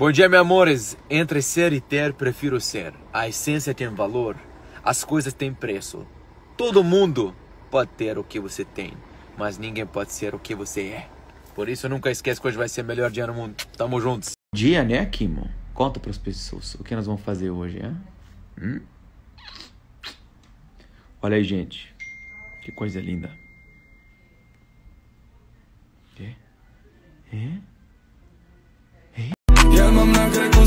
Bom dia, meus amores. Entre ser e ter, prefiro ser. A essência tem valor, as coisas têm preço. Todo mundo pode ter o que você tem, mas ninguém pode ser o que você é. Por isso, nunca esquece que hoje vai ser o melhor dia no mundo. Tamo juntos. Dia, né, Kimo? Conta pras pessoas o que nós vamos fazer hoje, hein? Hum? Olha aí, gente. Que coisa linda. É? É? mam na grego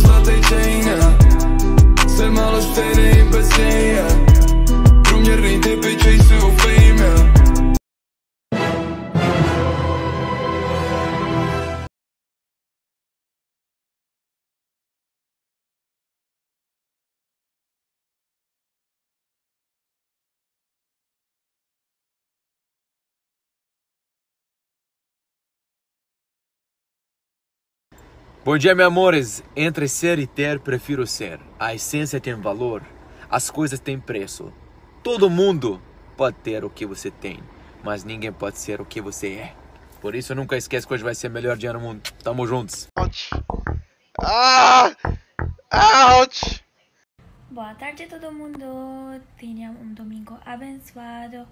Bom dia, meus amores. Entre ser e ter, prefiro ser. A essência tem valor, as coisas têm preço. Todo mundo pode ter o que você tem, mas ninguém pode ser o que você é. Por isso, nunca esquece que hoje vai ser o melhor dia no mundo. Tamo juntos. Ouch. Ah! Ouch! Boa tarde, todo mundo. Tenha um domingo abençoado.